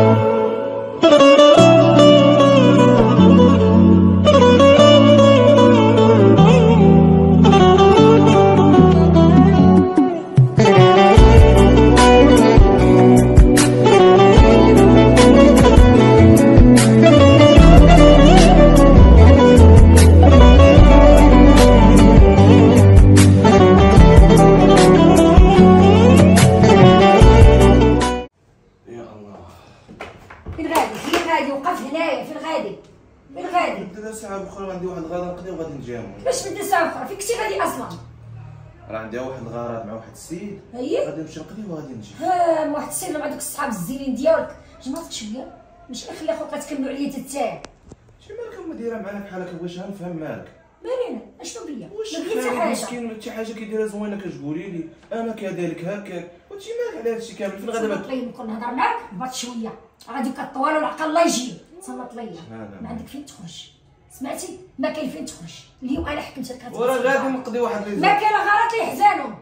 يا بغيتش نفهم مالك مالينا أشنو بيا؟ ما حاجة. مسكين شي حاجة كيديرها زوينة كتقولي لي. أنا كذلك هكاك وانت مالك على هادشي كامل. فين غادي تصنت بات ليا نكون نهضر معاك بات شوية. غادي كطوال والعقل الله يجي. تصنت ليا لا، لا. ما عندك فين تخرج. سمعتي؟ ما كاين فين تخرج. اليوم أنا حكمت لك وراه غادي نقضي واحد ما لي كاين غلط اللي يحزنهم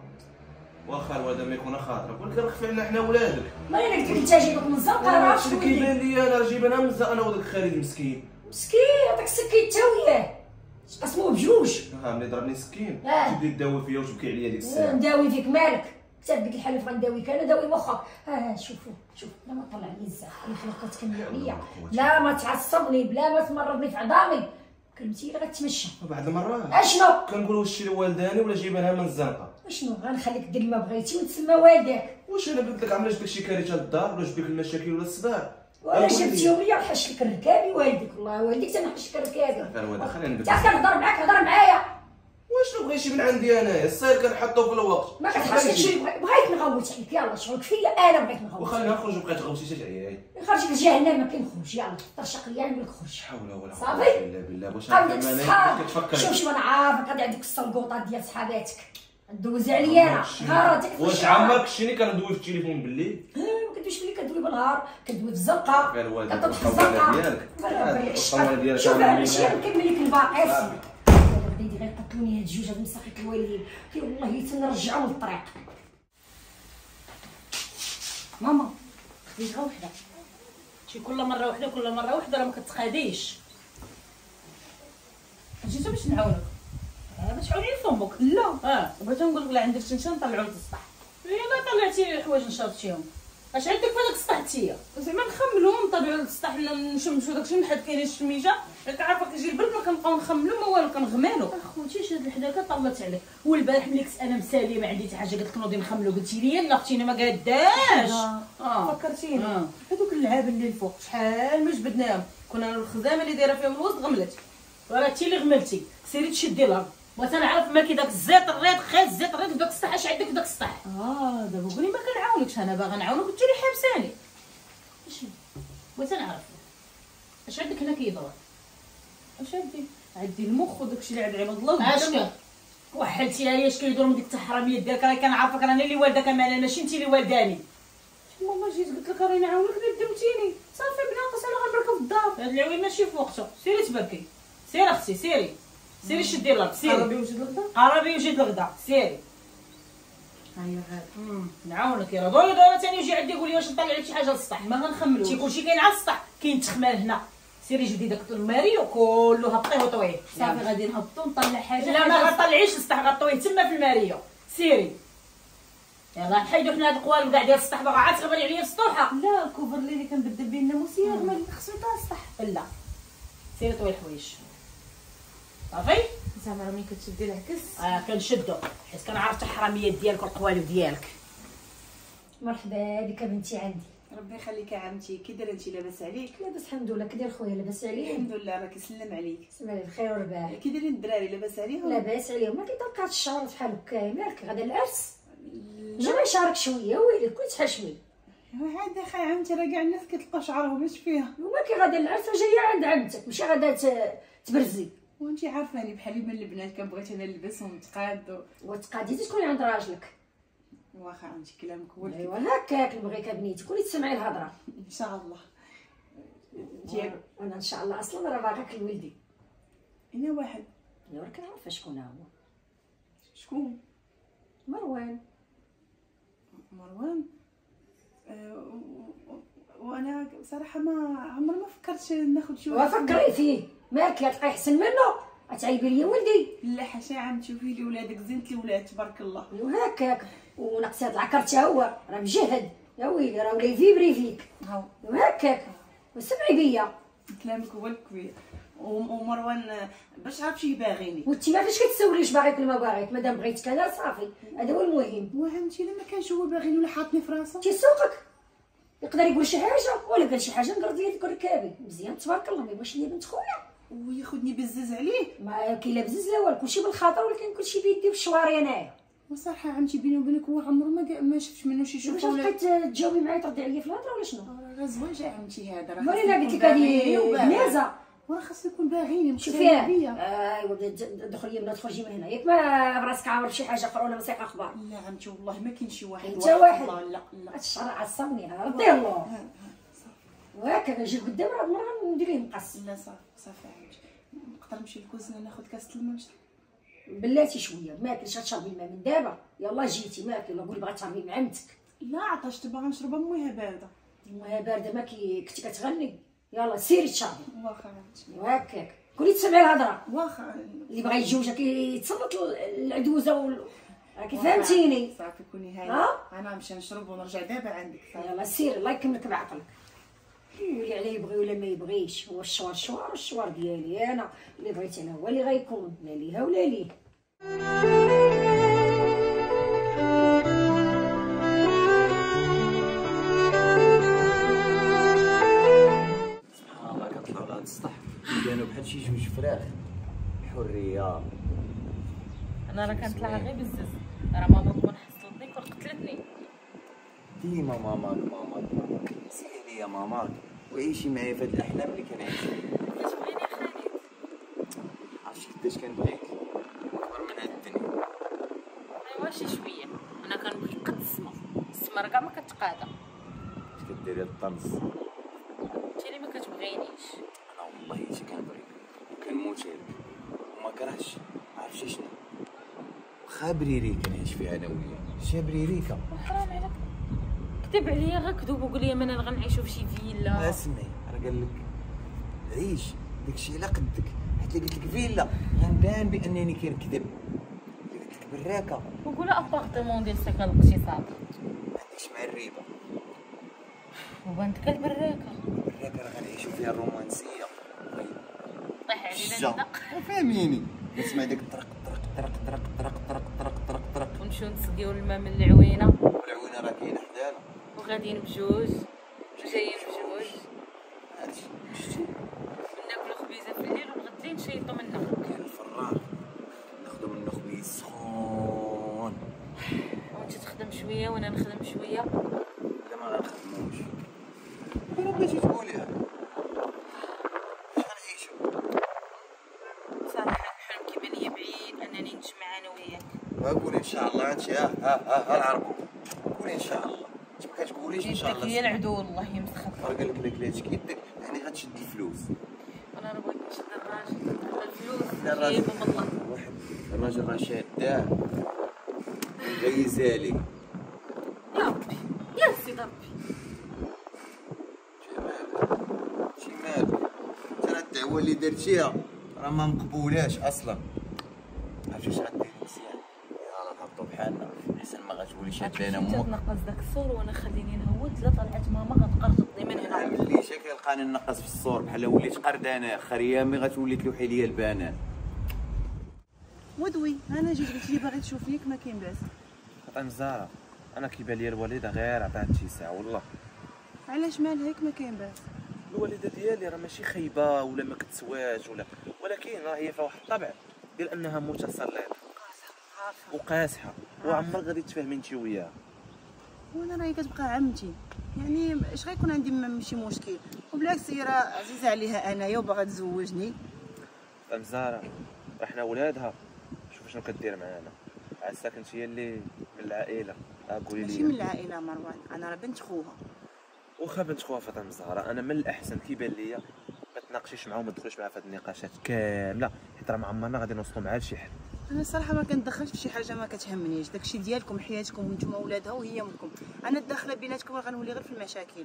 واخا الوالد ما يكون خاطرك. ولكن راه خفي علينا حنا ولادك. ما أنا قلت لك انت جايبك من الزنقه راه اللي- كيبان لي أنا؟ جايب أنا مزا أنا وداك خالد مسكين مسكين عطاك سكين تا وياه قسموه بجوج. ها ملي ضربني سكين. آه. تبدي تداوي فيا وتبكي عليا ديك الساعة. نداوي فيك مالك. حتى بديك الحلف غنداويك أنا داوي مخك ها شوفوا شوف لا ما طلع لي الزاف أنا خليك تكمل عليا لا ما تعصبني بلا ما تمرضني في عظامي. كلمتي لي غتمشى. بعض المرات. أشنو؟ كنقول واش شي والداني ولا جايبانها من الزنقة؟ أشنو؟ غنخليك دير ما بغيتي ونتسمى والدك. واش أنا قلت لك عمري جبت شي كارثه للدار ولا جبت لك المشاكل ولا الصداع ولا أقول جبتيهم لي. ليا وحش لك الركابي والدك والله والديك تنحش لك الركابي غير والد، خلينا نبدا. تا كنهضر معاك هضر معايا. واش بغيتي من عندي انايا الصير كنحطو في الوقت. ما بغيتي. بغيت نغوت عليك يلا شغلك فيا أنا بغيت نغوت وخلينا نخرج وبقيت غوتي عياي خرج لجهنم ما كنخرج يلا طرشق ليا نقول لك خرج. حول ولا؟ قوة إلا بالله واش أنا كتفكر. شوف شوف أنا عارفك غادي عندك السلقوطات ديال صحاباتك. دوزي عليا أنا غارتك في واش. عمرك شتيني كندوي في التليفون بالليل آه، ما كدويش ملي كدوي بالنهار كدوي في الزنقه كتطبخ في الزنقة. ديالك. الطوالة ديالك شوف ماشي. نكمل لك الباقي. بديتي غير قتلوني هاد الجوج هاد مساخيط الوالدين كي والله تنرجعهم للطريق ماما خديتها وحدة. شي كل مرة وحدة كل مرة وحدة راه ما كتقاديش جيتو باش نعاونك. آه، باش تعاوني فمك لا. آه. بغيت نقول لك لا عندك شنشان نطلعو للسطح يلا طلعتي الحوايج نشرتيهم أش عندك في هذاك السطح تيا؟ زعما نخملو نطلعو للسطح ولا نشمشو داكشي من حد كاين الشميجة. راك عارفه كيجي البرد ما كنبقاو نخملو ما والو كنغمالو. أخوتي شاد الحداكه طلت عليك والبارح ملي كنت أنا مساليه ما عندي حتى حاجة قلت لك نوضي نخملو. قلتي لي لا أختي أنا ما قاداش. آه. فكرتيني. آه. هذوك اللعاب اللي الفوق شحال ما جبدناهم. كنا الخزامة اللي دايرة فيهم الوسط غملت. وراه انت اللي غملتي. سيري تشدي الأرض بغيت نعرف ما كي داك الزيت الريض خيط الزيت الريض داك السطح اش عندك داك السطح آه دابا قولي ما كنعاونكش أنا باغا نعاونك وانت اللي حابساني اش بغيت نعرف أش عندك هنا كيدور أش عندي؟ عندي المخ وداكشي اللي عند عباد الله. اش قدامك. وحلتي عليا اش كيدور من ديك التحرميه ديالك راه كنعرفك راني اللي والدك أنا ماشي أنت اللي والداني. ماما جيت قلت لك راني نعاونك اللي دمتيني. صافي بناقص أنا غنبركو في الدار. هاد العوين ماشي في وقته. سيري تبركي سيري أختي سيري. سيري شدي الأرض سيري عربي وجد الغدا عربي وجيت الغدا سيري هيا غادي نعاونك يا دوري دوري ثاني يجي عندي يقول لي واش نطلع لك شي حاجة للسطح ما غنخملوش تيكون شي كاين على السطح كاين تخمال هنا سيري جبدي داك الماريو كله هبطيه وطويه صافي غادي نهبطو نطلع حاجة لا ما غطلعيش السطح غطويه تما في الماريو سيري يلا نحيدو حنا هاد القوالب كاع ديال السطح باغا عاد تغبري عليا السطوحه لا الكوفر اللي كنبدل به الناموسيه ما خصو يطلع السطح لا سيري طوي الحوايج صافي؟ زعما راه ملي كتشدي العكس آه كنشدو حيت كنعرف الحراميات ديالك والقوالب ديالك. مرحبا بك بنتي عندي. ربي يخليك عمتي. كي دايره انت لاباس عليك؟ لاباس الحمد لله. كي داير خويا لاباس عليه. الحمد لله راه كيسلم عليك. سمع لي بخير ورباح. كي دايرين الدراري لاباس عليهم لاباس عليهم ما كيطلق هاد الشهر بحال هكا مالك غدا العرس جا ما يشارك شوية ويلي كنت تحشمي عاد أخي عمتي راه كاع الناس كتلقى شعرهم اش فيها. وما كي غدا العرس جاية عند عمتك ماشي غدا ت- تبرزي. وانت عارفاني بحالي من البنات كنبغيت أنا نلبسهم تقاد وتقاديتي تكوني عند راجلك. واخا عمتي كلامك هو. ايوا هكاك نبغيك بنيتي كوني تسمعي الهضرة. إن شاء الله. ديال وأنا إن شاء الله أصلا راه باغاك لولدي أنا واحد. أنا راه كنعرف شكون هو. شكون؟ مروان. مروان؟ و- وأنا صراحة ما عمري ما فكرت ناخذ شي وفكري فيه مالك لا تلقاي أحسن منه؟ غتعيبي لي ولدي. لا حاشا عم تشوفي لي ولادك زينت لي ولاد تبارك الله. وهكاك. ونقص هاد العكر تا هو. راه مجهد يا ويلي راه ولا يفيبري فيك. وهكاك. وسمعي بيا. كلامك هو الكبير. وم- ومروان باش عارف شي باغيني. وانت ما فاش كتسولي واش باغيك ولا ما باغيك. مادام بغيتك أنا صافي. هذا هو المهم. وهمتي لما كانش هو باغيني ولا حاطني في راسه. تيسوقك يقدر يقول شي حاجة ولا قال شي حاجة نقرض ليا ديك الركابي مزيان تبارك الله ما يبغيش ليا بنت خويا. وياخذني بزز عليه. ما كاين لا بزز لا والو كلشي بالخاطر ولكن كلشي بيدي بالشواري انايا وصراحة عمتي بيني وبينك هو عمره ما ما شفتش منه شي شوفه ولا بقيت تجاوبي معايا تردي عليا في الهضرة ولا شنو؟ راه زواج عمتي هذا راه يكون قلت لك هذه. بنازه وراه خاصو يكون باغيني شوفي ايوا دخلي من تخرجي من هنا. ياك ما براسك عامر بشي حاجة أخرى ولا مسيق أخبار؟ لا عمتي والله ما كاين شي واحد أنت واحد. لا لا. هاد الشهر عصبني رضي الله. وهكا نجي قدام راه المره ندير ليه مقص لا صافي صافي نقدر نمشي للكوزينه ناخذ كاس الماء نشرب بلاتي شوية ما كلش غتشربي الماء من دابا. يلا جيتي ما كاين قولي بغات تشربي مع عمتك لا عطاش باغا نشرب اميها باردة. الماء باردة ما كي كنتي كتغني؟ يلا سيري تشربي واخا وهكاك. كوني تسمعي الهضرة. واخا. اللي بغا يتزوجك يتسلط العدوزة وال... راكي فهمتيني. صافي كوني هاي ها؟ أنا نمشي نشرب ونرجع دابا عندك. يلا سير الله يكملك بعقلك. اللي عليه يبغي ولا ما يبغيش؟ هو الشوار شوار والشوار ديالي أنا. اللي بغيت أنا هو اللي غيكون لا ليها ولا ليه. سبحان الله كطلعوا لهاد السطح كانوا بحال شي جوج فراخ حرية. أنا راه كنطلع غير بزز. راه ماما تكون حصلتني كون قتلتني ديما ماماك ماماك ماماك سيري يا ماماك وعيشي معايا في هاد الاحلام اللي كنعيش خالد. عرفتي قداش كنبغيك أكبر من هاد الدنيا ايوا شي شوية. أنا كنبغيك قد السما السما كاع ما اش كديري هاد الطنز. انت اللي ما كتبغينيش أنا والله حتى كنبغيك وكنموت لك وما كرهتش عرفتي شنو. واخا بريري كنعيش فيها أنا وياه. شي بريريكا حرام عليك. كذب عليا غير كذوب وقول لي مانا غنعيشو في شي فيلا. اسمعي راه قال لك عيش داكشي على قدك. حيت قلت لك فيلا غنبان بأنني كنكذب. قلت لك براكة. وقول أبارتمون ديال سكن الاقتصاد ما عنديش مع الريبة. وبانت كالبراكه براكة. راه غنعيشو فيها الرومانسية. طيح علينا فاهميني نسمع داك الطرق طرق طرق طرق طرق طرق طرق طرق طرق. ونمشيو نسقيو الماء من العوينة والعوينه راه كاينة حدانا وغاديين بجوج. جايين بجوج؟ ناكلو خبيزة في الليل ونغدي نشيطو منها كاين الفران ناخدو منو خبيز سخون. وانت تخدم شوية وأنا نخدم شوية. لا ما غنخدموش. أنا بغيتي تقوليها صراحة الحلم كيبان ليا بعيد أنني نجمع أنا وياك. قولي إن شاء الله انت ها ها ها ها العربو قولي ان شاء الله انت ما الله هي العدو والله يمسخف راه قال لك لا كلاتك يدك يعني غتشد الفلوس. أنا راه بغيت نشد الراجل. الفلوس. لا الراجل. جايبهم الله واحد. الراجل راه شاداه غيزالي يا ربي يا سيدي ربي. شي مالك ترى الدعوة اللي درتيها راه ما مقبولاش أصلا عرفتي اش غديري مزيان يلا نهبطو بحالنا احسن ما أمك. تنقص داك الصور وأنا خليني نهوت لا طلعت ماما غتقرطني من هنا ملي جا كيلقاني نقص في الصور بحال وليت قردانه اخر يامي غتولي تلوحي ليا البنات ودوي أنا جيت قلت لي باغي تشوف فيك ما كاين باس فاطمه زهره أنا كيبان لي الوالدة غير عطات شي ساعة والله. علاش مال هيك ما كاين باس الوالدة ديالي راه ماشي خايبة ولا ما كتسواش ولا ولكن راه هي فيها واحد الطبع ديال أنها متسلطة. وقاسحة. وعمرك غادي تفهمي انت وياها وأنا راهي كتبقى عمتي. يعني اش غيكون عندي م- شي مشكل. وبالعكس هي راه عزيزة عليها أنايا وباغا تزوجني. فاهم زهره راه حنا ولادها. شوف شنو كدير معانا. عساك انت هي اللي من العائلة. ها قولي ماشي لي. من العائلة مروان. أنا راه بنت خوها. واخا بنت خوها فاطمة الزهراء أنا من الأحسن كيبان ليا ما تناقشيش معاهم ما تدخليش معاها في هاد النقاشات كاملة. حيت راه ما عمرنا غادي نوصلوا معاها لشي حل أنا الصراحه ما كندخلش في شي حاجة ما كتهمنيش. داكشي ديالكم حياتكم وأنتم ولادها وهي امكم أنا الداخلة بيناتكم راه غنولي غير في المشاكل.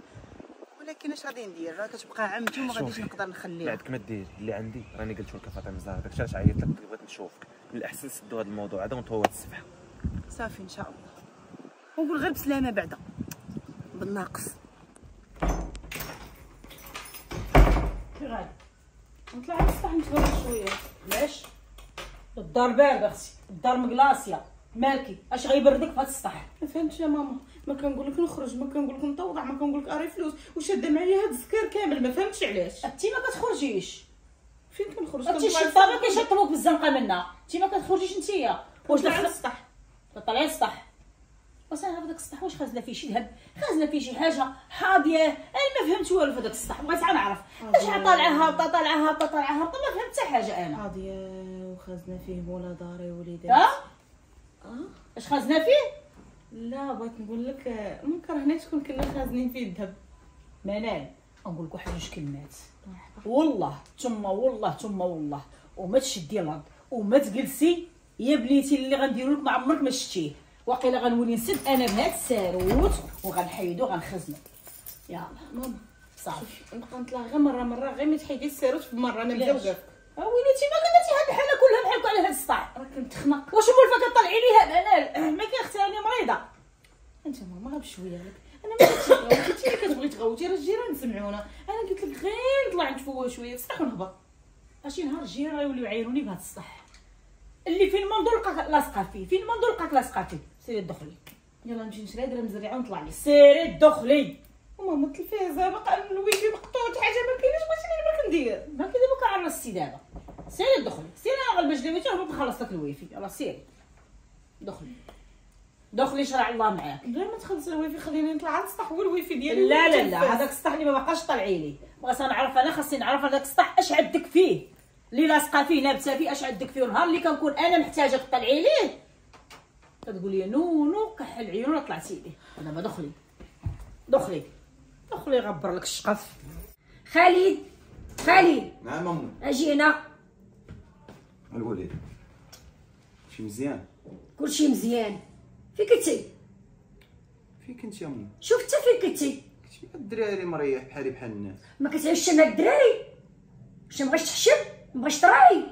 ولكن اش غادي ندير؟ راه كتبقى عمتي وما غاديش نقدر نخليها. عندك ما دير. اللي عندي راني قلت لك فاطمة الزهراء داكشي علاش عيطت لك؟ بغيت نشوفك. من الأحسن نسدوا هذا الموضوع. هذا ونطوى الصفحه صافي إن شاء الله. ونقول غير بسلامة بعدا. بالناقص. كي غادي نطلع على السطح نتغرب شوية. علاش؟ الدار بارده أختي الدار مقلاصيه مالكي أش غيبردك في هاد السطح ما فهمتش يا ماما. ما كنقول لك نخرج ما كنقول لك نطوع ما كنقول لك أري فلوس. وشاده معايا هاد السكر كامل. ما فهمتش علاش. أنتي ما كتخرجيش. فين كنخرج؟ كنطلع الشطابه. كيشطبوك بالزنقة منا. أنتي ما كتخرجيش نتيا واش كنطلع على دخل السطح طلعي السطح واش أنا السطح واش خازنه فيه شي ذهب خازنه فيه شي حاجة حاضيه أنا ما فهمت والو في السطح بغيت نعرف. اش طالعة هابطة طالعة هابطة طالعة هابطة. ما فهمت حتى حاجة أنا. قاضية وخزنا فيه مولا داري وليدات ها؟ اش خازنه فيه؟ لا بغيت نقول لك آه، ما كرهناش كون كنا خازنين فيه الذهب. منال نقول لك واحد جوج كلمات والله ثم والله ثم والله. وما تشدي الأرض وما تجلسي. يا بنيتي اللي غنديروا لك ما عمرك ما شتيه. واقيلا غنولي نسد أنا بهاد الساروت وغنحيدو غنخزنو يلا. ماما صافي. نبقى نطلع غير مرة مرة غير ما تحيدي الساروت في مره أنا؟ مزوجه ويلاتي ما قدرتي هاد الحاله كلها بحالك على هاد السطح راه كنتخنق واش مولفه كطلعي ليها؟ منال ما أختي راني مريضة. أنت ماما غير بشويه لك. أنا ما كنتش اللي كتبغي تغوتي راه الجيران سمعونا. أنا قلت لك غير نطلع نتفوه شوية. بصح ونهبط. شي نهار الجيران غيوليو يعايروني بهاد السطح اللي فين ما ندور لقاك لاصقه فيه. فين ما ندور لقاك لاصقه فيه. سيري دخلي. يلا نمشي نشري درهم مزرعه ونطلع لي. سيري دخلي. ماما التلفازه باقا الويفي مقطوع حاجة ما كاينش بغيتي أنا ما كندير. ما كذا بك على السداده سيري دخلي سيري أنا غلبش جلبتي وهبط نخلص لك الويفي. يلا سيري دخلي دخلي شرع الله معاك. بلا ما تخلص الويفي خليني نطلع على السطح هو الويفي ديالي لا لا لا. هذاك السطح اللي ما باقاش طلعي لي. بغيت نعرف أنا خاصني نعرف هذاك السطح أش عندك فيه. اللي لاصقه فيه نابتة فيه أش عندك فيه؟ النهار اللي كنكون أنا محتاجه تطلعي ليه كتقولي لي no no كحل عيون طلعتي ليه دابا دخلي. دخلي. دخلي غبر لك الشقف خالد خالد. نعم امي أجي هنا. الوليد شي مزيان. كلشي مزيان. فين كنتي؟ فين كنت يا امي شوف انت فين كنتي. كنت مع الدراري مريح بحالي بحال الناس. ما كتعيش مع الدراري؟ واش ما بغيتش تحشم؟ ما بغيتش تراعي؟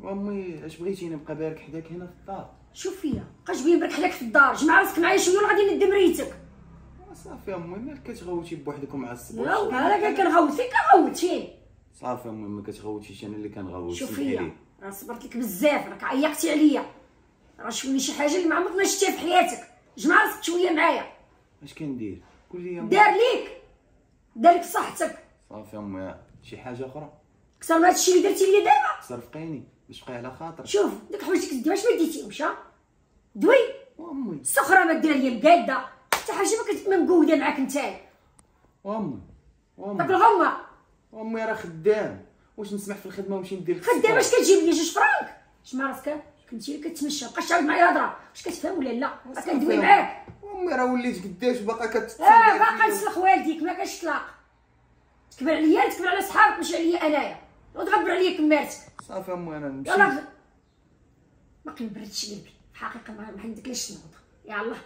وأمي أش بغيتي نبقى بارك حداك هنا في الدار؟ شوف فيا. بقاش بين برك حداك في الدار؟ جمع راسك معايا شوية ولا غادي ندم ريتك صافي أمي مالك كتغوتي بوحدك ومعصب لا أنا كان؟ كنغوت فين كنغوت فين صافي أمي ما كتغوتيش أنا اللي كنغوت شوف سمحي فيا لي. راه صبرت لك بزاف راك عيقتي عليا. راه شوفني شي حاجة اللي ما عمرك ما شفتيها في حياتك. جمع راسك شوية معايا. اش كندير؟ قول لي امي دار ليك. دار لك صحتك. صافي أمي شي حاجة أخرى؟ أكثر من هادشي اللي درتي ليا دابا. صرفقيني باش بقاي على خاطر شوف ديك حوايجك دي واش ما ديتيهمش دوي. وامي السخره ما دير ليا مقاده حتى حاجة ما كتبقى مقاده معاك نتايا وامي داك وامي الغمه وامي راه خدام. واش نسمح في الخدمة ونمشي ندير خدام؟ اش؟ كتجيب لي جوج فرانك؟ جمع راسك. كنتي كتمشى بقاش تعاود معايا الهضره واش كتفهم ولا لا؟ راه كندوي معاك. أمي راه وليت قداش باقا كتتصل آه باقا نسلخ والديك ما كاش طلاق. تكبر عليا تكبر على صحابك ماشي عليا أنايا. وتغبر عليا كمارتك. صافي أمي أنا نمشي. يلا. غ- باقي ما بردتش قلبي. في الحقيقة ما ما عندك لاش نوض يلا.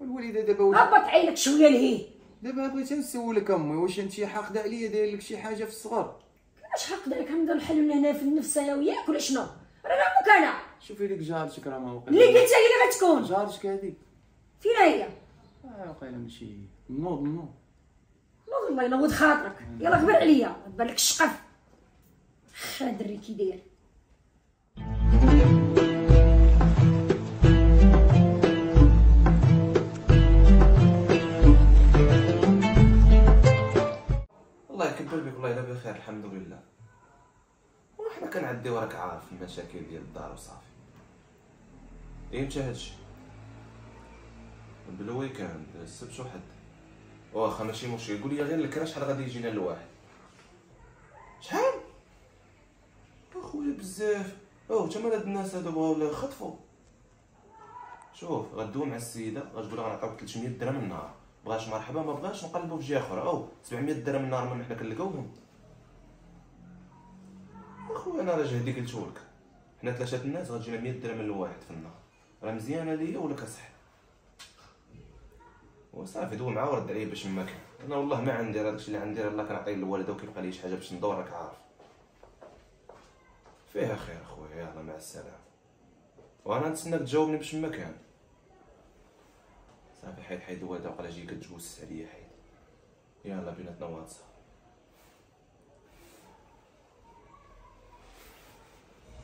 والوليدة دابا هبط عينك شوية لهيه. دابا بغيت نسولك أمي واش أنت حاقدة عليا داير لك شي حاجة في الصغر؟ اش حق داك نبدا نحل هنا في النفس أنا وياك ولا شنو؟ رانا أمك أنا. شوفي لك جارتك راه ما وقع اللي قلت هي اللي غتكون؟ جارتك هذيك. فين هي. آه وقيلا ماشي نوض نوض. نوض الله ينوض خاطرك. يلا غبر عليا. بان لك الشقف. خادري كي داير بك والله الا بخير الحمد لله. وحنا كنعديو راك عارف المشاكل ديال الدار وصافي. إمتى هادشي. بالويكاند السبت وحد واخا ماشي مشكل. قول لي غير الكرا شحال غادي يجينا الواحد شحال؟ أخويا بزاف. أو تما هاد الناس هادو بغاو يخطفوا شوف غدوي مع السيدة غتقول لها غنعطيوك 300 درهم النهار. بغاش مرحبا ما بغاش نقلبوا في جهة أخرى. أو 700 درهم النهار من حنا كنلقاوهم. أخويا أنا راه جهدي قلتهولك حنا ثلاثة الناس غتجينا 100 درهم الواحد في النهار. راه مزيانة ليا ولا كصح؟ وصافي دول معاه ورد عليه باش ما كان. أنا والله ما عندي راه داكشي اللي عندي راه كنعطيه للوالده وكيبقى لي شي حاجة باش ندور راك عارف. فيها خير خويا يلا مع السلامة. وأنا نتسناك تجاوبني باش ما كان. صافي حيد حيد الوالده وقال جاي كتجوس عليا حيد يلا بيناتنا واتساب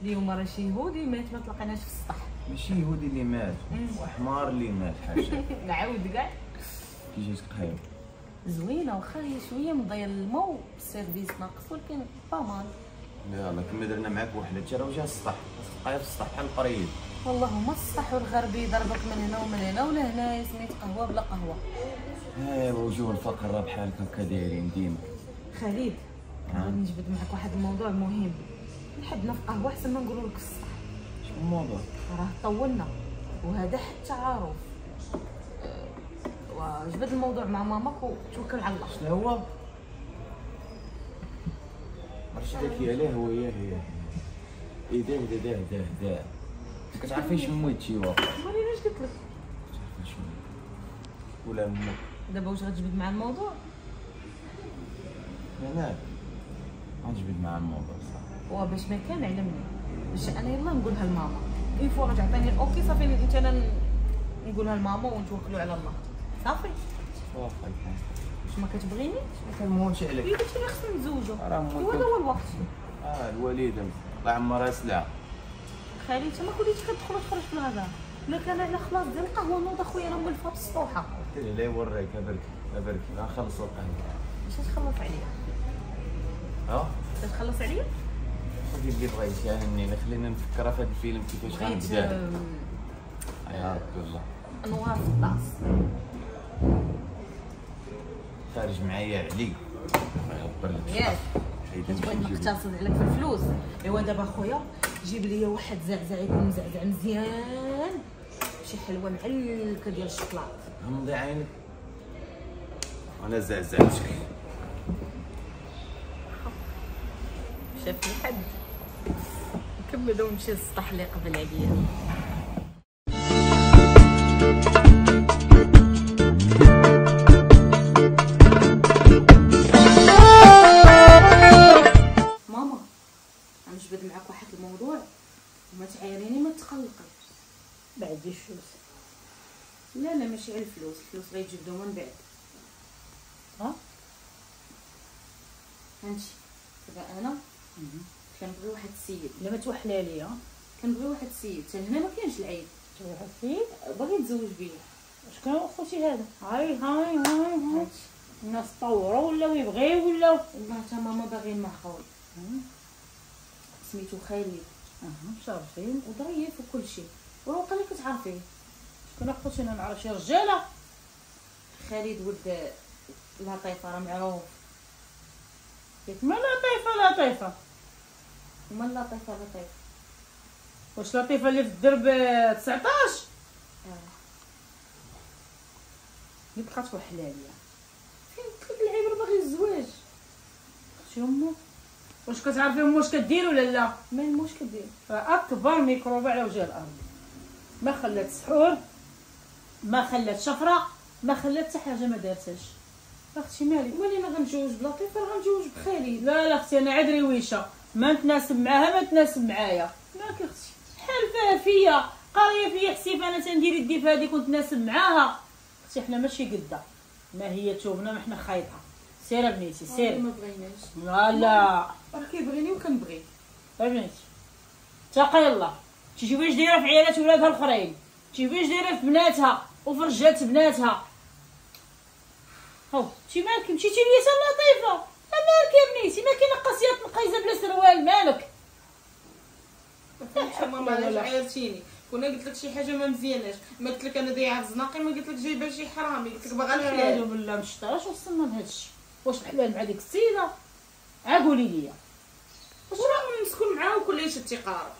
اليوم راه شي يهودي مات ما تلقيناش في السطح. ماشي يهودي اللي مات وحمار اللي مات حاشا نعاود كاع. كي جاتك خايب زوينة واخا هي شوية مضير الماء السيرفيس ناقص ولكن با مال. يلا كما درنا معاك وحدة انت راه وجه السطح. تلقاها في السطح بحال القريب. والله ما الصح والغربي ضربك من هنا ومن هنا ولا هنا سميت قهوة بلا قهوة. ايوا وجوه الفقر راه بحالك هكا دايرين ديما خالد. غادي نجبد معك واحد الموضوع مهم. نحبنا في قهوة أحسن ما نقولوا لك السطح شنو الموضوع؟ راه طولنا وهذا حتى تعارف وجبد الموضوع مع ماماك وتوكل على الله. شنو هو؟ داك عليه هو ياه ياه إيه داه داه داه داه داه كتعرفي شنو مويت شي واقع مالي علاش قلت لك كتعرفي شنو ولا أمك دابا واش غتجبد مع الموضوع أنا غنجبد مع الموضوع صح وباش ما كان علمني باش أنا يلا نقولها لماما اون فوا غتعطيني الاوكي صافي انت أنا نقولها لماما ونتوكلوا على الله صافي واخا واش ما كتبغيني ما كنمونش عليك هي قلتي لي خصنا نتزوجوا راه هو الوقت آه الوالده الله عمرها سلعه خالي انت ما كنتيش كتدخل وتخرج في الغداء لا كان على خلاص ديال القهوة نوض أخويا أنا مولفها بالسطوحه لا يوريك أبرك أبرك. غنخلصوا القهوة. باش تخلص عليا. ها؟ تتخلص عليا؟ خذي اللي بغيتي يعني خلينا نفكر في هذا الفيلم كيفاش غنبدا آم، يا ربي الله. انوار في البلاص خارج معايا علي. الله يغفر لك. ياك. كتبغي نقتصد عليك في الفلوس. إيوا دابا خويا جيب لي واحد زعزع يكون مزعزع مزيان. شي حلوة معلكه ديال الشوكولاط غمضي عينك. وأنا زعزعتك شافني حد نكملوا ونمشي للسطح اللي قبل عليا. ماشي على الفلوس الفلوس غيتجبدوا من بعد. ها؟ هانتي دابا أنا كنبغي واحد السيد لا ما توحلى لي ها كنبغي واحد السيد حتى هنا ما كاينش العيب. توحل فيه باغي نتزوج بيه. اش كان خوتي هذا؟ هاي هاي هاي هاي. الناس طوروا ولاو يبغيو ولاو. والله حتى ماما باغيين مع خويا. سميتو خالد. أها شرفين وظريف وكل شيء. وروقا اللي كتعرفيه شكون اخوتي أنا نعرف شي رجالة. خالد ولد لطيفه راه معروف. ما لطيفه لطيفه هما لطيفه لطيفه واش لطيفه اللي في الدرب آه، 19 آه. اللي بقات توحلى ليا فين قلت العيب؟ راه باغي الزواج. أختي أمو؟ واش كتعرفي أمو واش كدير ولا لا؟ ما الموش كدير راه أكبر ميكروب على وجه الأرض. ما خلات سحور. ما خلات شفرة ما خلات حتى حاجة ما دارتهاش. أختي مالك ولي أنا غنتزوج بلطيفه راه غنتزوج بخالد لا لا أختي أنا عاد رويشه ما نتناسب معاها ما تناسب معايا. مالك أختي شحال فيها فيا قاريه فيا حسيب أنا تندير يدي في هذيك ونتناسب معاها. أختي حنا ماشي قدة. ما هي توبنا ما حنا خايطه سير بنيتي سير. ما بغيناش. لا لا. راه كيبغيني وكنبغي. بنيتي. تقي الله تشوفي واش دايره في عيالات ولادها الأخرين. تشوفي واش دايره في بناتها. وفي رجالات بناتها. هو شي مالك مشيتي ليا سا لطيفه لا مالك يا بنيتي ما كاين قصيات نقيزه بلا سروال مالك؟ ماما علاش عايرتيني كنا قلت لك شي حاجة ما مزياناش. ما قلت لك أنا ضيعه الزناقي ما قلت لك جايبة شي حرامي. قلت لك باغا الحلال. بالله من الشيطان اش وصلنا لهذا الشيء واش الحلال مع ديك السيدة؟ عا قولي لي. واش راه نسكن معاه وكل شيء تيقارب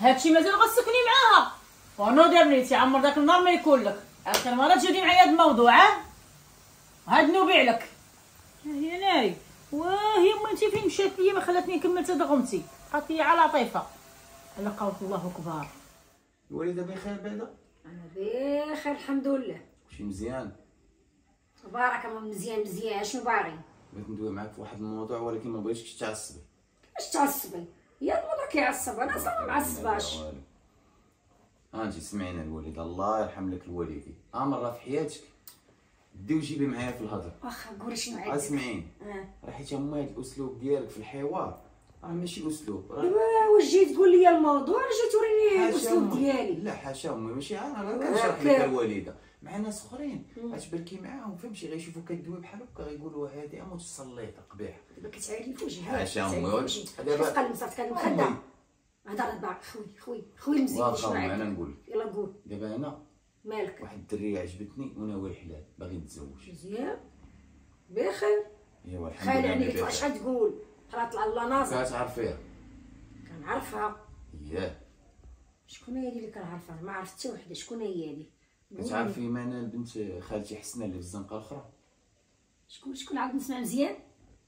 هادشي مازال غتسكني معاها. ونوض يا بنيتي عمر داك النهار ما يكون لك آخر مرة تجيني معايا هاد الموضوع ها؟ هاد نوبيع لك. هي ناري واه هي ما انت فين مشات ليا؟ ما خلاتني نكمل تدغمتي بقات ليا على لطيفة. على قول الله كبار. الوالده بخير بعدا؟ أنا بخير الحمد لله. شي مزيان؟ بارك الله مزيان مزيان. شنو باغي؟ بغيت ندوي معاك في واحد الموضوع ولكن ما بغيتكش تعصبي اش تعصبي؟ هي الموضوع كيعصب أنا أصلا ما معصباش. لا والو. ها أنت سمعينا الوالده الله يرحم لك الوالدين آه مره في حياتك. دي وجيبي معايا في الهضرة. واخا قولي شنو عندك اسمعين آه. راه حيت هما هاد الأسلوب ديالك في الحوار. راه ماشي أسلوب. راه جيت تقول لي الموضوع؟ جيت توريني الأسلوب. ديالي. لا حاشا امي ماشي أنا راه كنشرح لك كيف؟ الوالدة. مع ناس أخرين. غتبركي معاهم. فهمتي؟ غيشوفوك كدوي بحال هكا غيقولوا هادي متسلطة قبيح دابا كتعرفي في وجهي حاشا وجهي. دابا- كتقلب صافي. خدام هضر باك خوي خوي خوي المزيان شنو أمي، أنا نقول. لك يلا قول. دابا أنا مالك؟ واحد الدريه عجبتني وناوي الحلال باغي نتزوج. مزيان. بخير. أيوا الحمد خالي لله عليك. بخير. اش غتقول بحال طلع الله ناصر. كتعرفيها. كنعرفها. ياه شكون هي اللي كنعرفها؟ ما عرفت حتى وحده. شكون هي هذه؟ كتعرفي منال بنت خالتي حسنة اللي في الزنقة الأخرى؟ شكون شكون عاود نسمع مزيان؟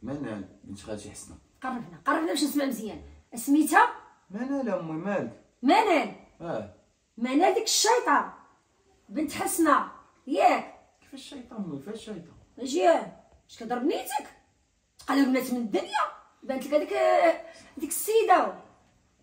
منال بنت خالتي حسنة. قربنا قربنا باش نسمع مزيان. سميتها منال أمي مالك منال؟ آه. منال ديك الشيطه بنت حسنة ياك. كيفاش الشيطان أمي؟ فاش الشيطان؟ مزيان اش كضرب نيتك؟ قالوا البنات من الدنيا. بانت لك هذيك ديك السيدة.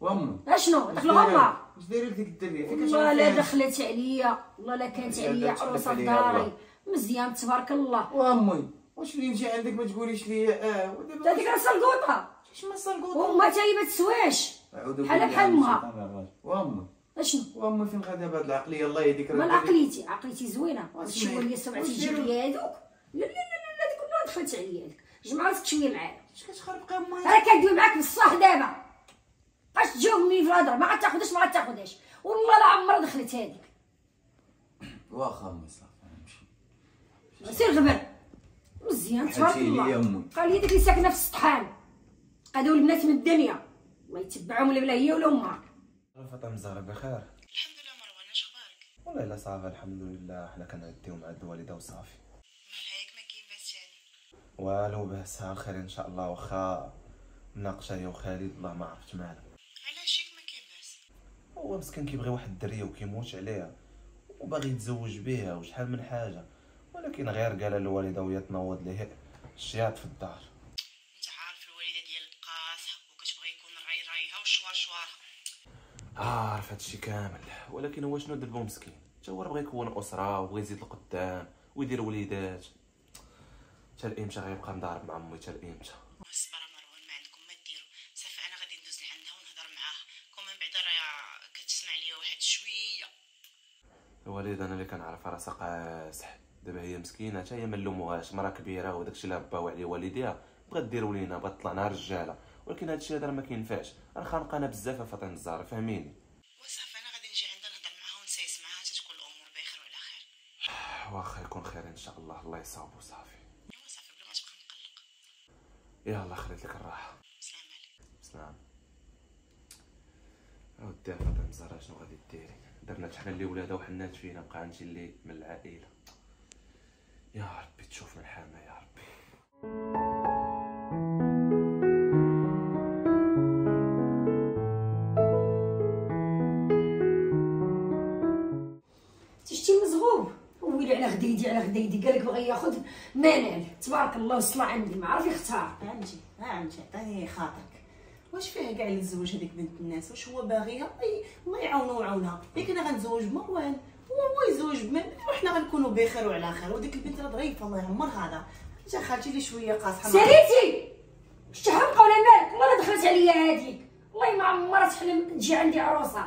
وأمي. أشنو؟ اش دخل غمر اش دايرة لك ديك الدريه والله لا دخلت عليا. والله لا كانت عليا عروسة داري. مزيان تبارك الله. وأمي واش اللي نجي عندك ما تقوليش لي؟ آه ودابا هذيك راه سلقوطه اش ما صار وما تاهي ما تسواش. بحال بالله بحال الرجيم. وامي اشنو وامي فين غادا بهاد العقلية؟ الله يهديك راه عقليتي عقليتي زوينة. شوية لي سمعتي الجريه ديروا؟ هذوك لا لا لا لا هذيك كلها دخلت عليا هذيك جمع راسك شوية معايا اش كتخربقي امي أنا كندوي معاك بصح دابا. باش تجاوبني في الهضرة؟ ما غاتاخدهاش ما غاتاخدهاش والله لا عمرها دخلت هذيك واخا أمي صافي سير غبر. مزيان تبارك لي الله. قال لي ديك اللي ساكنة في السطحان. قادوا البنات من الدنيا. الله يتبعهم ولا هي ولا امها فاطمه الزهراء بخير. الحمد لله مروان اش أخبارك؟ والله لا صافي الحمد لله. حنا كنعديو مع الوالده وصافي. مال هيك ما كاين باس ثاني والو باسها خير إن شاء الله. واخا مناقشة هي وخالد الله ما عرفت مالها. علاش هيك ما كاين باس هو مسكين كيبغي واحد الدرية وكيموت عليها. وباغي يتزوج بها وشحال من حاجة. ولكن غير قال الوالدة وهي تنوض ليه الشياط في الدار انت عارف الوالده ديالك قاصحه وكتبغي يكون راي رايها وشوار شوارها عارف هادشي كامل. ولكن هو شنو دربو مسكين؟ حتى هو بغى يكون أسرة وبغى يزيد القدام ويدير وليدات. حتى الإمتى غيبقى مضارب مع أمي؟ حتى الإمتى؟ والصبر مروان ما عندكم ما ديروا. صافي أنا غادي ندوز لعندها ونهضر معاها. comment بعدا راه كتسمع ليا واحد شوية. الوالده أنا اللي كنعرفها راسها قاصح. دابا هي مسكينة حتى هي ما نلوموهاش مرا كبيرة وداكشي اللي رباو عليه والديها. بغات دير ولينا بغات تطلعنا رجاله ولكن هادشي هذا راه ما كينفعش. راه خانقانا بزاف فاطمة الزهراء فهميني. وصافي أنا غادي نجي عندها نهضر معاها ونسايس معاها حتى تكون الأمور بخير وعلى خير. واخا يكون خير إن شاء الله. الله يصاوبو صافي ايوا صافي بلا ما تبقى مقلق يلا خليت لك الراحة. سلام عليكم. سلام أودي فاطمة الزهراء شنو غادي ديري؟ درنا شحال اللي ولادها وحنات فينا بقى انت اللي من العائلة. يا ربي تشوف من حالنا يا ربي. ويلي على غديدي. قال لك بغى ياخذ منال تبارك الله وصلى عندي. ما عرف يختار. ها عندي عطيني خاطرك. واش فيها كاع اللي تزوج هذيك بنت الناس؟ واش هو باغيها؟ الله يعاونو ويعاونها. ياك أنا غنتزوج بمروان هو هو يزوج بمن وحنا غنكونوا بخير وعلى خير. وديك البنت راه ظريفة الله يعمر هذا. انت خالتي لي شوية قاصحة. ساليتي حمقى ولا مالك؟ والله دخلت عليا هذيك والله ما عمرها تحلم تجي عندي عروسة.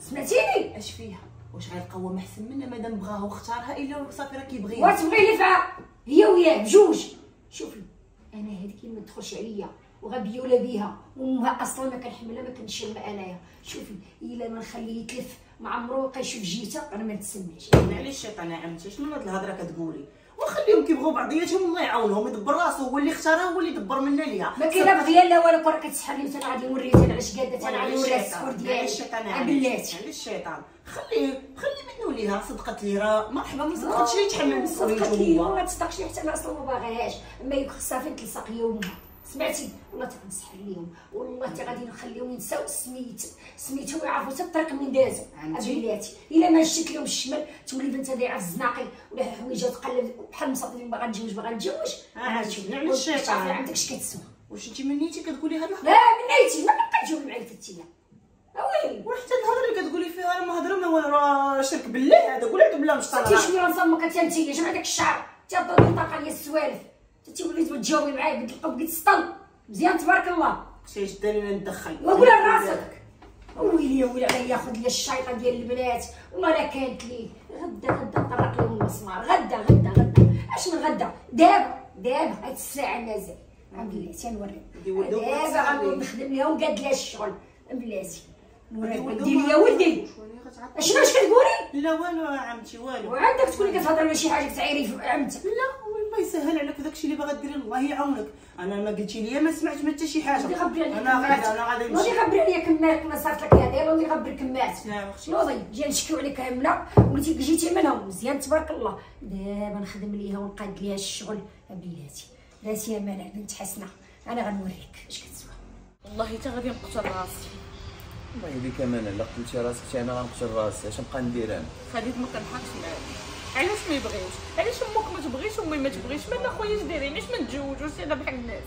سمعتيني؟ اش فيها؟ واش غيلقى هو محسن منا مادام بغاها واختارها إلا صافي راه كيبغيها. وتبغي لي فيها؟ هي وياه بجوج. شوفي أنا هذيك ما تدخلش عليا وغبيه ولا بيها وامها أصلا ما كنحملها ما كنشم أنايا. شوفي إلا ما نخليه يتلف مع عمرو يشوف جيته أنا ما نتسناش معليش الشيطان يا عمتي شنو هاد الهضرة كتقولي؟ وخليهم كيبغوا بعضياتهم الله يعاونهم يدبر راسو هو اللي اختارها هو اللي دبر منا ليها. ما كاين لا بغيا لا والو كره كتسحر لي أنا غادي نوريك أنا علاش قاده أنا غادي الشيطان، السكور الشيطان ديالي عمتي عبلات معليش الشيطان. خليه خلي منه ليها صدقت لي راه مرحبا ما صدقتش لي يتحمل مسؤوليته صدقت لي هو ما تصدقش لي حتى أنا أصلا ما باغيهاش. اما يك خصها فين تلصق هي وامها سمعتي؟ والله تنسحر ليهم. والله تا غادي نخليهم ينساو سميت سميتهم ويعرفوا حتى الطريق من عمتي؟ بلاتي. إلا ما مشيت لهم الشمال تولي بنت في الزناقي ولا حويجه تقلب بحال اللي باغا نتزوج باغا نتزوج عرفتي، نعم الشيطان. عندك اش كتسوى واش انت من نيتي كتقولي هاد لا من نيتي ما بقيت نجاوب معاك تتيا اويلي وحتى الهضره اللي كتقولي فيها أنا ما هضرة ما راه شرك بالله هذا قولها بلا انت مشطره شوية نصمك أنت أنت جمع داك الشعر. تيضرب الطاقه ديال السوالف. انت وليت تجاوبي معايا قلت لك بقيت تسطل مزيان تبارك الله شي جداني ندخل وقولها لراسك ويلي ويلي عليا ياخذ لي الشيطه ديال البنات والله لا كانت لي غدا غدا نطرق لهم المسمار غدا غدا غدا اش من غدا دابا دابا هاد الساعة مازال عم بلاتي نوريك دي ولدو دابا وتصاحبي. نخدم لهم قاد لها الشغل بلاتي نوريك ولدو ديري يا ولدي اشنو اش كتقولي لا والو عمتي والو وعندك تكوني كتهضر على شي حاجة تعيري في عمتك لا والله يسهل عليك داكشي اللي باغا ديري الله يعاونك. أنا ما قلتي لي ما سمعت ما حتى شي حاجة. غادي أنا غادي أنا غادي غادي نمشي يخبري عليا كمات كنا صارت لك هذه غادي يخبر كمات. لا أختي. نوضي جا نشكيو عليك عمله وليتي جيتي منهم مزيان تبارك الله. دابا نخدم ليها ونقاد ليها الشغل. بلاتي. بلاتي يا منال بنت حسنة. أنا غنوريك. اش كتسوى؟ والله حتى غادي نقتل راسي. والله يديك كمان الا قتلتي راسك حتى أنا غنقتل راسي. اش نبقى ندير أنا؟ خليت ما كنحقش معاك علاش ما يبغيوش؟ علاش أمك ما تبغيش وأمي ما تبغيش؟ مالنا خويا اش دايرين علاش ما نتزوجوش أنا بحال الناس.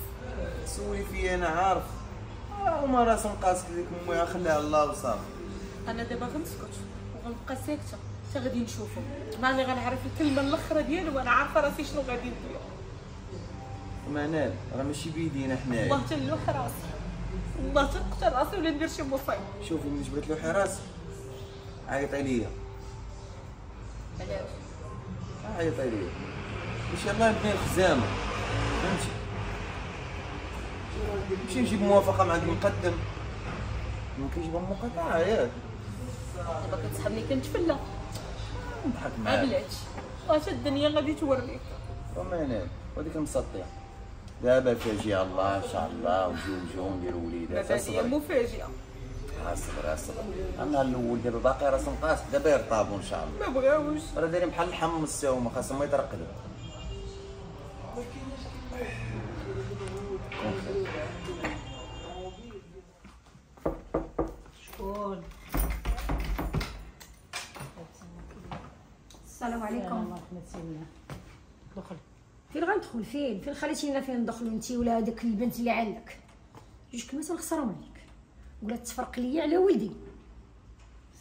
سولي فيا أنا عارف. آه، وما راس نقاسك ديك أمي خليها الله وصافي. أنا دابا غنسكت وغنبقى ساكتة. حتى غادي نشوفو. مع اللي غنعرف الكلمة الأخرى ديالو وأنا عارفة راسي شنو غادي ندير منال راه ماشي بيدينا حنايا. والله تنلوح راسي. والله تنقتل راسي ولا ندير شي مصيبه شوفي ملي جبت له حراس عيطي ليا علاش؟ عيطي ليا باش يلاه نبني الخزامه فهمتي؟ نمشي نجيب موافقة مع المقدم. ممكن يجيب مقاطعه ياك. دابا كتسحبني كنتفلا نضحك ما معاك. بلاتش واش الدنيا غادي توريك؟ ومنال وديك المسطيه دابا فاجئ الله إن شاء الله وزوجو ونديروا وليدات مفاجئة. اصبر اصبر النهار الأول دابا باقي راس نقاس دابا يرطابوا إن شاء الله. ما بغاوش راه دايرين بحال الحم الساومه خاصهم ما يترقدوا. شكون؟ السلام عليكم. دخل. فين غندخل؟ فين؟ فين خليتينا فين ندخلوا انت ولا هذيك البنت اللي عندك؟ جوج كلمات نخسرهم عليك ولا تفرق ليا على ولدي.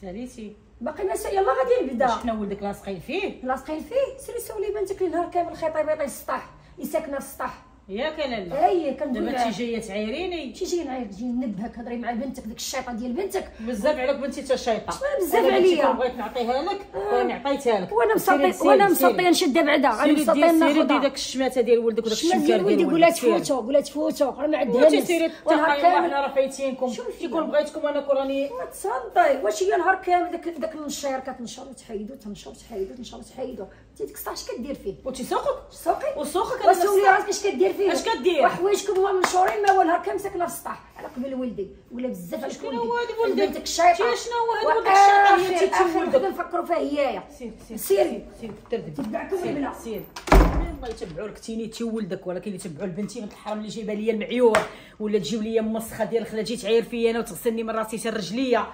ساليتي باقي ما يلا غادي نبدأ. شحال ولدك؟ لاصقين فيه؟ لاصقين فيه؟ سيري سولي بنتك النهار كامل خيطه بيضه السطح اللي ساكنه في السطح. ياك أنا لا. اي كندوي دابا تي جاية تعايريني. شي جاي نعيط تجي ننبهك هضري مع بنتك ديك الشيطه ديال بنتك. بزاف عليك بنتي تا شيطه بزاف عليا؟ بغيت نعطيها لك راني عطيتها لك. وأنا مسطي وأنا مسطيه نشد بعدا. سيري مسطيه دير سيري دي ناخذها داك الشماتة ديال ولدك وداك الشمكار ديال ولدي قولها. تفوتو قولها تفوتو راه ما عندها نفس. سيري ونهار تقاي كامل حنا راه فايتينكم. شوفي. كي كون بغيتكم أنا كون راني ما تصدي واش هي نهار كامل داك داك النشير كتنشر وتحيدو تنشر وتحيدو تنشر وتحيدو ديك الساعة اش كدير فيه؟ وتيسوقك سوقي. وسوقك أنا وسولي نفس- راسك اش كدير فيه؟ اش كدير؟ وحوايجكم هما منشورين ما هو نهار كامل ساكنه في السطح على قبل ولدي. ولا بزاف على شكون هو هاد ولدك؟ بنتك الشيطه شي شنو هو هاد ولدك؟ اللي آخر ولدك؟ وحده نفكروا فيها هي. سير سير سيري. سير. تتبعكم ولا؟ سير الله يتبعوا لك تيني تي ولدك ولكن يتبعوا لبنتي من الحرام اللي جايبة ليا المعيور ولا تجيب ليا مسخة ديال الخلا تجي تعاير فيا أنا وتغسلني من راسي حتى رجليا.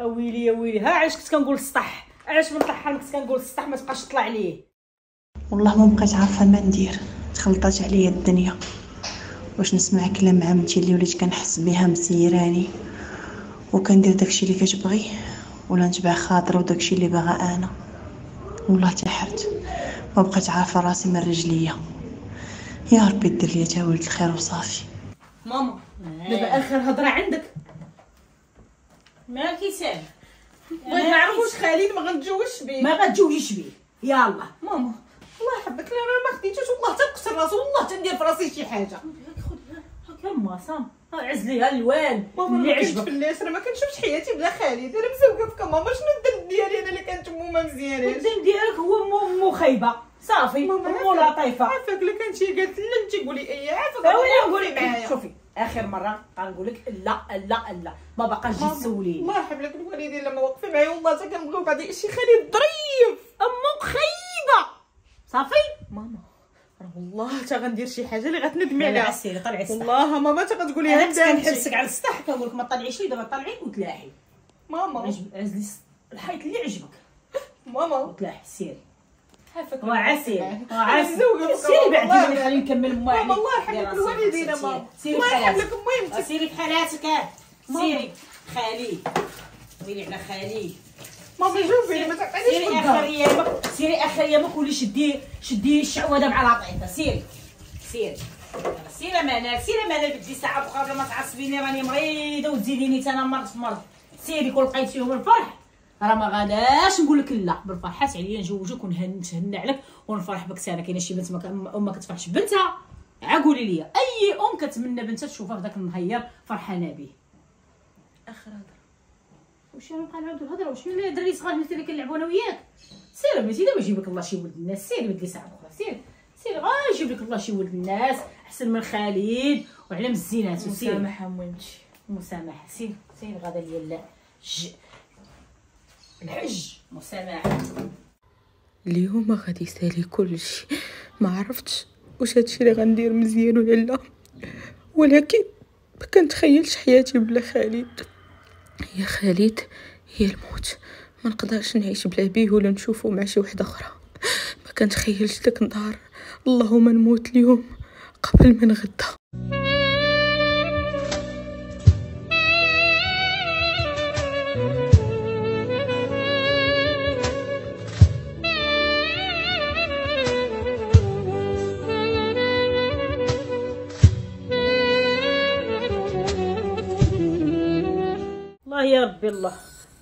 ويلي يا ويلي ها علاش كنت كنقول السطح علاش من طحال كنت كنقول السطح ما تبقاش تطلع عليه؟ والله ما بقيت عارفة ما ندير. تخلطات عليا الدنيا. واش نسمع كلام عمتي اللي وليت كنحس بها مسيراني. وكندير داكشي اللي كتبغي. ولا نتبع خاطر وداكشي اللي باغا أنا. والله تحرت ما بقيت عارفة راسي من رجليا. يا ربي دير لي تا ولد الخير وصافي. ماما دابا آخر هضرة عندك؟ ما كيسال بغيت نعرف واش خالد ما غنتزوجش بيه. ما غتجوجيش بيه. يلا. ماما الله يحبك. لا أنا ما خديتوش. والله تنقتل راسي والله تندير في راسي شي حاجة. هكا ما صام. عز ليها ماما اللي عجبك فلاس أنا ما كنشوفش حياتي بلا خالد أنا مزوقه بك ماما شنو الذنب ديالي أنا اللي كانت مو ما مزياناش؟ الدين ديالك هو مو مو خايبة. صافي. مو لطيفة. عافاك. الا كانت شي قالت لا انت قولي أي. عافاك. قولي. معايا. شوفي. آخر مرة غنقول لك لا لا لا. ما تجي تسوليني يحب لك الوالدين لما واقفين معايا والله حتى كنبغيو بعض شي خالد ظريف. أمك خايبه صافي؟ ماما. والله تا غندير شي حاجة اللي غتندمي عليها. سيري طلعي السطح والله ماما تا غتقولي أنا هاد كنت كنحبسك على السطح كنقول لك ما طلعيش لي دابا طلعي وتلاحي. ماما. عجب عز لي الس- الحيط اللي عجبك ماما. وتلاحي سيري. أنا وعسيري مزوقة بك سيري بعد والله. جيني خليني نكمل مو ماما الله يرحم لك الوالدين ماما. سيري الله يرحم لك مهمتك سيري بحالاتك. سيري خالي. ويلي على خالي. ماما شوفي ما تعطينيش سيري آخر ايامك سيري آخر ايامك ولي شدي شدي الشعوذه مع العطيطه سيري سيري. سيري معنا سيري معنا بدي ساعة أخرى ما تعصبيني راني مريضة وتزيديني أنا مرض في مرض. سيري كون لقيت فيهم الفرح. راه ما غاداش نقول لك لا بالفرحات عليا نجوجك ونتهنى عليك ونفرح بك أنا كاينة شي بنت ما كتفرحش ببنتها عا قولي لي أي أم كتمنى بنتها تشوفها في ذاك النهير فرحانة به؟ آخر هضرة. واش أنا نبقى نعاود الهضرة؟ واش من دري صغار مثل اللي كنلعبوا أنا وياك؟ سير بنتي دابا يجيب لك الله شي ولد الناس. سير بدي ساعة أخرى. سير سير غا يجيب لك الله شي ولد الناس. أحسن من خالد وعلى الزينات. وسير مسامحة مهمتي مسامحة. سير سير غدا ديال الج... الحج. مسامحه اليوم غادي يسالي كلشي ما عرفتش واش هادشي اللي غندير مزيان ولا لا. ولكن ما كنتخيلش حياتي بلا خالد. يا خالد هي الموت. ما نقدرش نعيش بلا بيه ولا نشوفه مع شي وحدة أخرى. ما كنتخيلش داك النهار. اللهم نموت اليوم قبل من غدا يا ربي الله.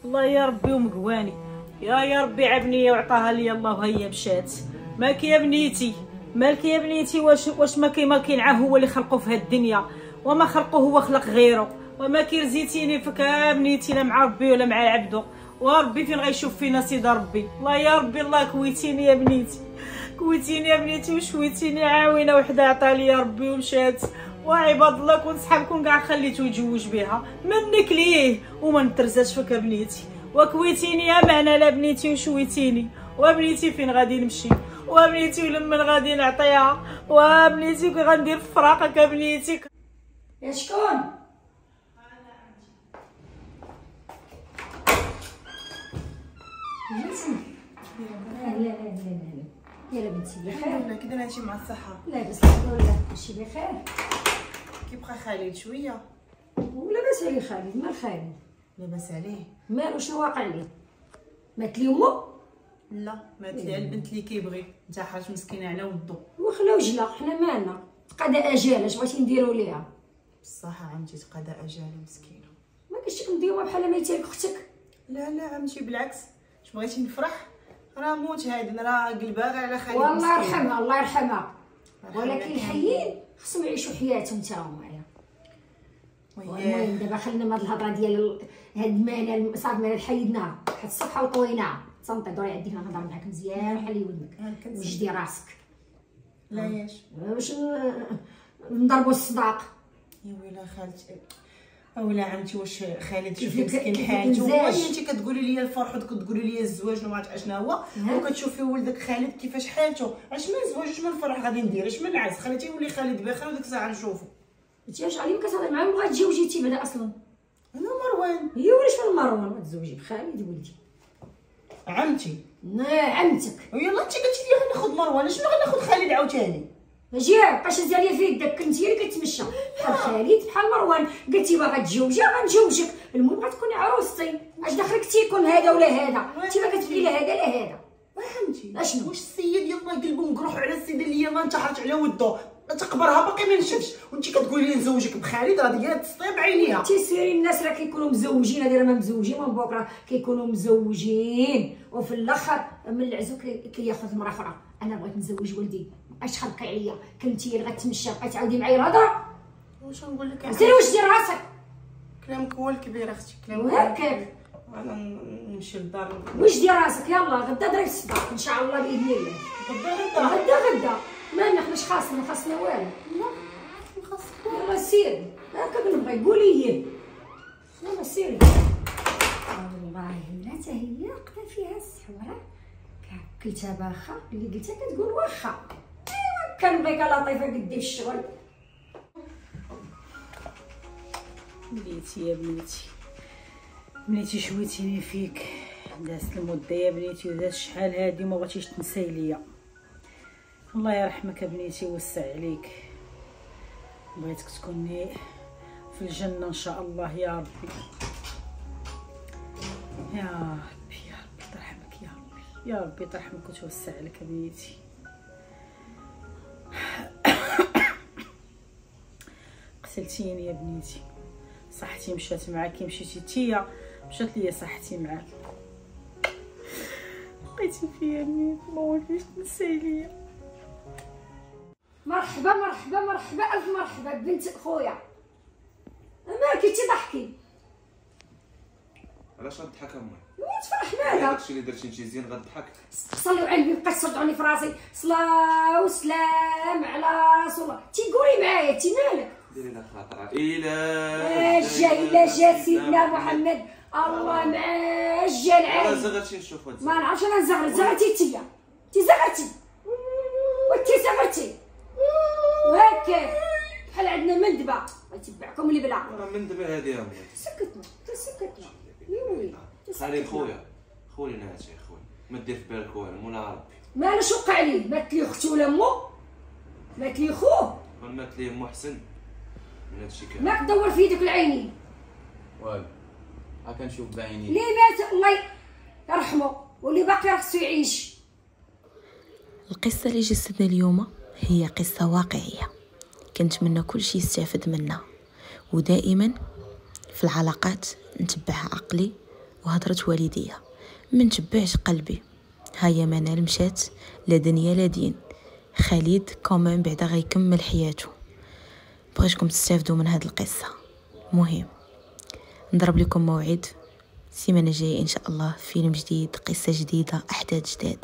الله يا ربي ومقواني يا يا ربي عبنيه وعطاها لي الله وهي مشات مالك يا بنيتي؟ مالك يا بنيتي؟ واش واش ما كاين عاه هو اللي خلقه في هاد الدنيا وما خلقه هو خلق غيره. وما كي رزيتيني فيك بنيتي لا مع ربي ولا مع عبده وربي فين غيشوف فينا سيد ربي؟ الله يا ربي الله كويتيني يا بنيتي. كويتيني يا بنيتي وشويتيني عاوينة وحدة عطالي يا ربي ومشات. وعباد الله كون صحابكم كاع خليتو يتزوج بها. منك ليه؟ وما نترزاش فيك يا بنيتي. وكويتيني يا معنا لا بنيتي وشويتيني. وبنيتي فين غادي نمشي؟ وبنيتي ولمن غادي نعطيها؟ وبنيتي كي غندير في فراقك يا بنيتي. يا شكون؟ لا لا لا لا لا. يلا بنتي بخير. ولا كي داير هادشي مع الصحة. لاباس الحمد لله كلشي بخير. كيبقى خالد شوية. ولاباس عليه خالد؟ مال خالد؟ لاباس عليه. مالو؟ شنو واقع ليه مات لي امو لا مات لي على البنت اللي كيبغي. انت حاج مسكينه على ودو. وخلاو جلا حنا مالنا؟ تقضى أجال اش بغيتي نديرو ليها؟ بصح عمتي تقضى أجال مسكينة. ما كاينش نديروها بحال ما يتيك أختك؟ لا لا عمتي بالعكس. اش بغيتي نفرح؟ راه موت هادي راه قلبها غير على خالد والله. يرحمها الله يرحمها. ولكن. الحيين خصهم يعيشوا حياتهم تا هما يا. وياه. المهم دابا خلينا من هاد الهضرة ديال ال- هاد المعنى صافي معنى حيدناها حتى الصبحه وطويناها تنطي دوري عندي نهضر معاك مزيان. وحلي ودنك. وجدي راسك؟ لا ياش. باش ن- نضربوا الصداق. يا ويلا خالتي. اولا عمتي واش خالد شوفي مسكين مزاج. هو انت كتقولي لي الفرح وكتقولي لي الزواج وما عرفت اشنا هو. نعم. وكتشوفي ولدك خالد كيفاش حالته. اش من زواج اش من فرح غادي ندير؟ اش من عز خليتي يولي خالد بخير وديك الساعة نشوفو. انت واش علي ما كتهضر معاه وبغا تزوجيتي بعدا أصلا. أنا مروان. هي ولاش من مروان ما تزوجي بخالد ولدي. عمتي. نا عمتك. ويلا انت قلتي لي غناخذ مروان. شنو غناخذ خالد عاوتاني؟ أجي بقاش زاليه في يدك كنتي اللي كتمشى. بحال خالد بحال مروان. قلتي باغا تزوجي غنجوجك المهم بغا تكوني عروستي. اش دخلك تيكون هذا ولا هذا؟ انت ما كتبغي لا هذا لا هذا. عمتي أشنو؟ واش السيد يلا قلبو مقروح على السيده اللي يلا انتحرت على ودو. تقبرها باقي ما نشفش وانت كتقولي لي نزوجك بخالد راه ديالها تسطيب عينيها. تيسيري الناس راه كيكونوا مزوجين هادي راه ما مزوجين. من بكره كيكونوا مزوجين. وفي الآخر من العزو كي- كياخذ مرا أخرى. أنا بغيت نزوج ولدي. اش خلقي عليا؟ كنتي اللي غتمشى بقيتي تعاودي معايا الهضره واش نقول لك؟ سيري واش دير راسك. كلامك هو الكبير أختي كلامك وهكاك أنا نمشي للدار. واش دير راسك يلا غدا دري الصباح إن شاء الله بإذن الله. غدا غدا. غدا غدا. ما نحناش خاصنا خاصنا والو. يلا سيري هكا كنبغي قولي هي يلا سيري والله لا حتى هي قدا فيها السحورة. كلتها باخا اللي قلتها كتقول واخا. ايوا كنبغيك لطيفه قدي الشغل بنيتي يا بنيتي بنيتي شويتيني فيك دازت المده يا بنيتي ودازت شحال هادي ما بغيتيش تنساي ليا الله يرحمك يا بنيتي ويوسع عليك بغيتك تكوني في الجنه ان شاء الله يا ربي يا ربي يا ربي ترحمك يا ربي يا ربي ترحمك وتوسع عليك يا بنيتي قتلتيني يا بنيتي. صحتي مشات معاكي مشيتي تيا مشات ليا صحتي معاك. بقيتي فيا بنيتي ما وليتيش تنساي ليا. مرحبا مرحبا مرحبا ألف مرحبا بنت خويا. مالكي تضحكي. علاش غضحك امي وين تفرح هذا مالها داكشي اللي درتي انت زين غضحك صليو على النبي بقيت تصدعوني في راسي. صلاة وسلام على رسول الله. تيقولي معايا تي مالك؟ ديري لها خاطر إلى اجا الا جا سيدنا محمد. الله مع الجا أنا العالي زغرتي نشوف ما نعرفش أنا زغرت زغرتي تيا تي زغرتي وانتي زغرتي وهكا. بحال عندنا مندبة. غيتبعكم البلا راه من دابا هادي امي سكتنا. تسكتنا يوي خلي خويا خويا ناتي خويا ما دير في بالك والو مولا ربي مالو شو وقع ليه مات لي أختي ولا مو؟ مات لي خوه من مات ليه محسن من هادشي كامل ما تدور في يدك العينين والو ها كنشوف بعيني. اللي مات الله يرحمه؟ واللي باقي راه خصو يعيش. القصة اللي جسدنا اليوم هي قصة واقعية. كنتمنى كل شي يستافد منها ودائما في العلاقات نتبع عقلي وهضرة والديا. ما نتبعش قلبي. هيا منال مشات لا دنيا لا دين. خالد كومن بعدا غيكمل حياته. بغيتكم تستافدوا من هاد القصة. مهم. نضرب لكم موعد. السيمانة الجاية إن شاء الله فيلم جديد قصة جديدة أحداث جداد.